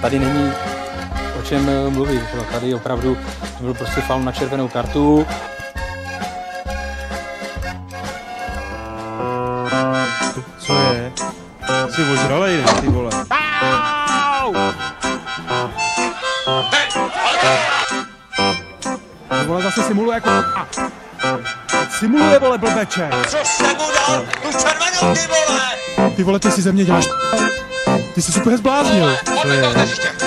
tady není o čem eh, mluvit. Že? Tady opravdu byl prostě faul na červenou kartu. Co je? Jsi ožralej, ne, ty vole. Ty vole zase simuluje jako a. Simuluje vole blbeček. Co jste mu dal? Tu červenou, ty vole! Ty vole ty si ze mě děláš. Ty jsi super zbláznil. Pojďme to hřiště.